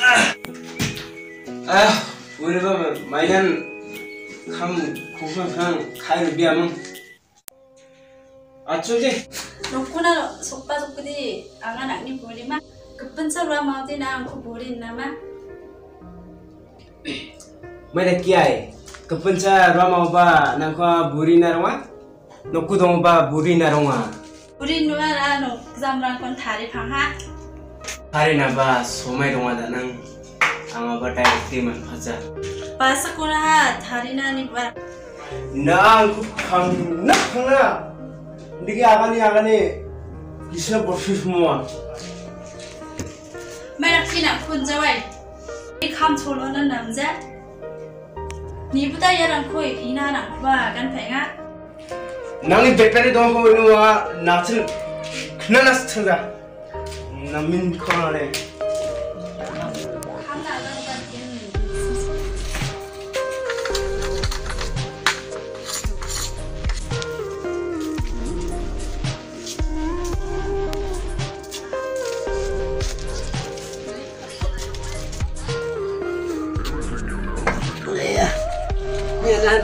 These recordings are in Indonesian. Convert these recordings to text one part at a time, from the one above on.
아. 아휴 오늘밤은 마이한 감 고소한 강 가위를 비하면 아초지 놓고나 속바 속디. 안간 아니 보리마. 급한 차로 아마 어디 나안고 보리 나마? 매래 끼아에 kepenca rama oba nangka buri narwa noku dong oba buri narwa buri nuara no zamran kon thari phangha thari na ba somai dong ada nang ama ba tai ti man phaja pasa kona ha thari na ni ba nang ku khang na khanga digi agani agani kisna borfis mo मैं रखी ना खुद जवाई काम छोड़ो ना नमजे nibuda yaran koi inana ba gan penga nangi bepere don ko nuwa natin knanas thaga namin khonare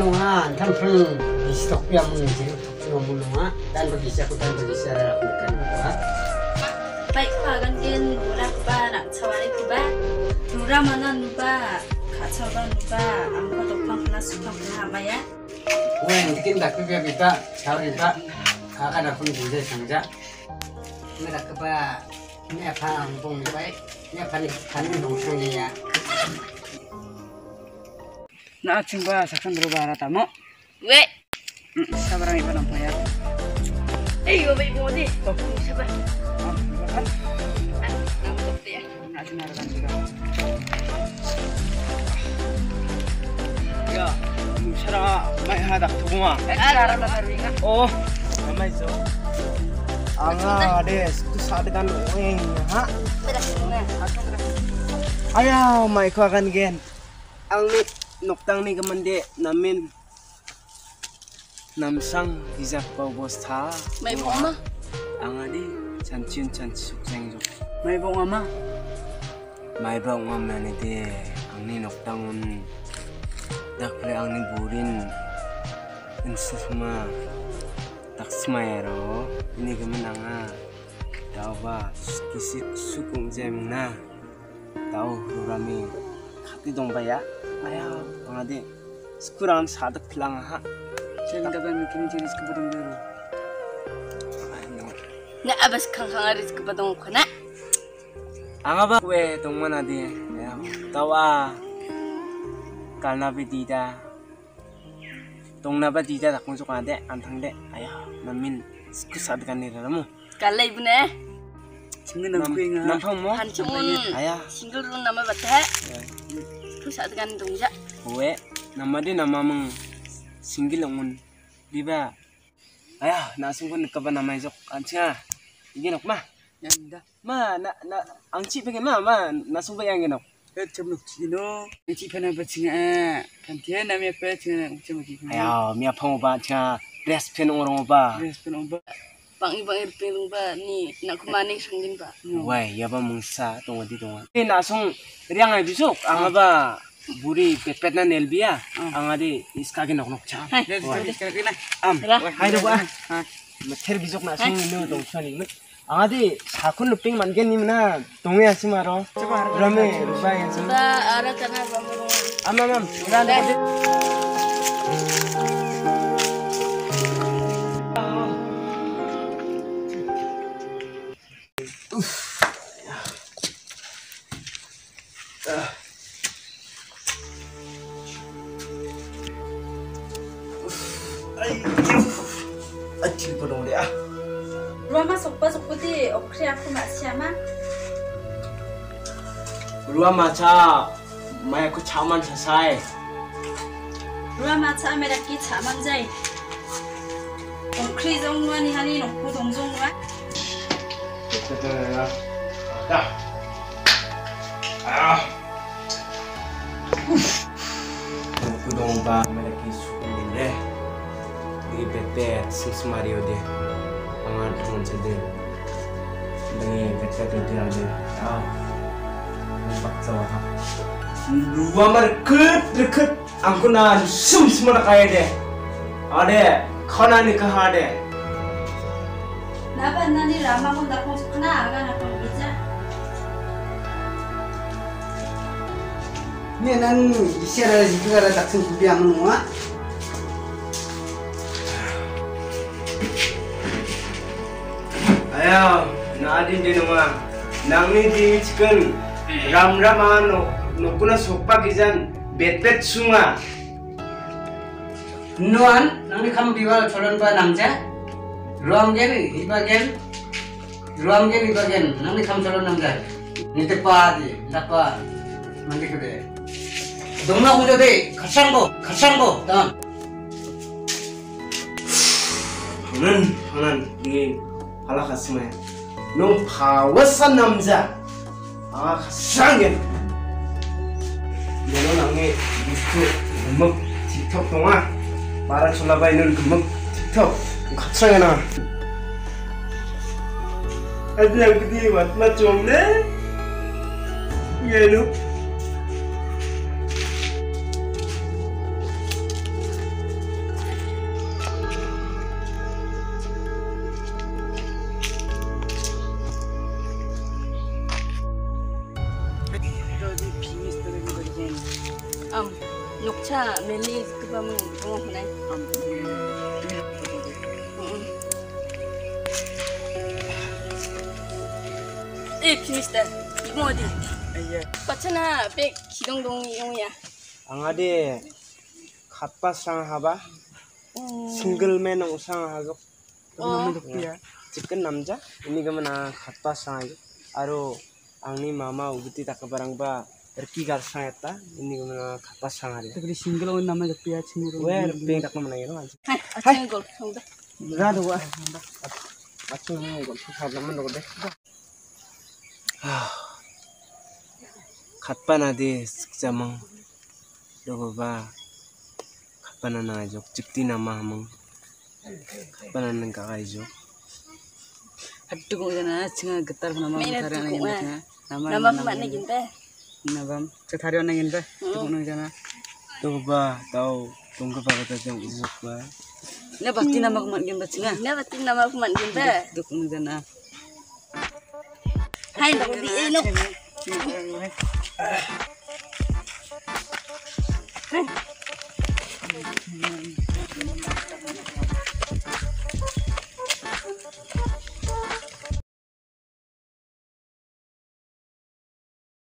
Ini ha, tampil di stok yang ha, dan berbisa aku dan berbisa lakukan ha. bai kwa kan kin nura ba na chawari ku ba nura mana nu ba kha chawa nu ba amko to phang na su phang na ba ya Wen bikin tak ke kita, tahu kita akan aku bisa sangja. Ini tak kepa ini apa ampun baik, ini apa nih kan dosang ya. Na ating ba saksan berubah rata mo? we Sabarang iba ng paya. ay yo bai mo di ko sa ba Ah, kan? nam to ya juga. Ya, musara may hadak ba ringa Oh, nama itu. Anga des, tu ueng ha. May gen. Ang noktang ni kamande namin. Namsang hijak pa bos tha. mai bo ma Ang adi chanchun chanchuk sengjuk. May bong ama. May ba ngam na ni de ang ni noktang un dakle ang ni burin. Insuma taksmayaro ini kemenanga ba kisi sukung jem na. Tahu rurami kati dong ba ya ayaw ang adi skuram sadak pilang ha Jangan dapat mikirin jenis kebetulan dulu. Na abas kang kang aris kebetulan ko na. Ang aba kwe tong mana di. Tawa. Kalna bidida. Tong na bidida takong suka de antang de. Ayaw namin skusadkan nila mo. Kalay bu ne. Single na kuinga. Nampang mo. Hanchong. Ayaw. Single rung nama bata. Sa gan dongja kwe nama di nama meng singgil ngun di ba ayo nasung ko nagkaba na may jok ancha iginok ma Yanda. ma na na ang chi pengen ma ma. Nasung ba yang ginok Eh, cemluk cino. Nanti pana bacinga eh. Kantian nami apa cina ucap lagi. ayo mia pang ba cha dress pen orang ba Respon omba. Bang ibang irpilung ba ni nak kumaning sanggin ba Wai, ya ba mungsa tunggu di tunggu. Ini nasung riang ay bisok, ang ba buri pepet na nelbia, ang adi iskagi nok nok cha. Respon kena. Am, hay do ba? Mater bisok nasung ino dong chani. Ang adi sakun luping mangen ni mana tungi asi maro. Rame, rubai yan sa. ba ara kana ba mo Am, am, am. Uran adi. Achil po nung dia. Luama sopa sopa di okri aku mak siama. Luama cha, may aku chaman sa say. Luama cha may daki chaman jay. okri zongwa ni hani nokku dongzongwa. 됐다. 야. 아. 구동바. repetar sis Mario de amar junto de dengan repetar itu ada ah nampak sawah dua merkut reket aku na sum semua kaya deh ada khana ni kah ada Napa nani ramah pun tak pun kena agak nak pun bisa. Ni nan isyarat jika ada tak sungguh biang nuah. Ayaw, naadin din naman. Nangni di chicken, ram rama no nukuna sopa kizan, betpet sunga. Nuan, nangni kam biwal choron pa namja. Ruamgen, ibagen, ruamgen ibagen, nangni kam choron namja. Nite paadi, napa, mandi kude. 동나 혼자 돼, 같이 한 거, 같이 한 거, 다음. kasangin. Yan nangni gusto gemuk TikTok 동안 para 쫄라바이는 gemuk TikTok kasangina. Ada yang gede buat macam ne? Ya lu. Um, 녹차 멜리 그 밤은 뭐 그 Am, nukcha meli kuba mung kong hunay. Am. Eh, finish that. Imo di. Aye. Pachana pe kidong dong yung ya. Angade khatpa sang haba. Single man ang usang hago. Oh. Chicken namja. Ini gamana khatpa sang. Aro angni mama ubuti takabarang ba erki gar sangeta ini guna kapas sangari tapi single on eh, nama jepi aja nih gue pengen tak mana ya aja hai aja gol sangda nggak ada gua aja nih gol susah lama nunggu deh khatpa na de jamang dogo ba khatpa na na jok nama hamang khatpa na nang kakai jok Aduh, kok jangan getar nama karena ini nama nama mana kita? Nabam. Cetari nangin ba. Tukong nang jana. do ba tau tunggu ba kata isok ba Ina pasti nama kumat gin ba nama aku mak nagin teh? Tukong nang jana. Hai, di inok. Hai.